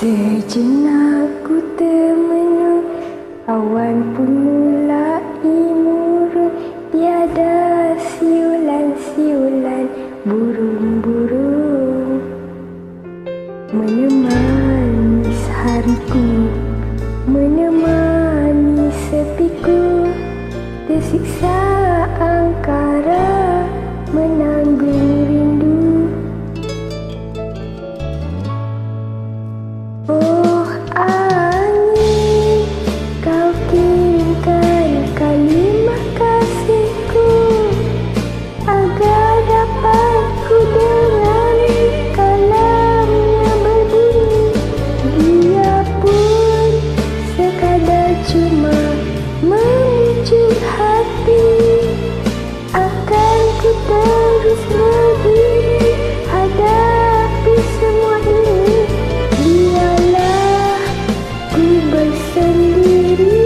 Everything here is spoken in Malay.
Sejenak ku termenung Awan pun mulai murung Tiada siulan-siulan burung-burung Menemani hariku Menemani sepiku. Tersiksa Ku bersendiri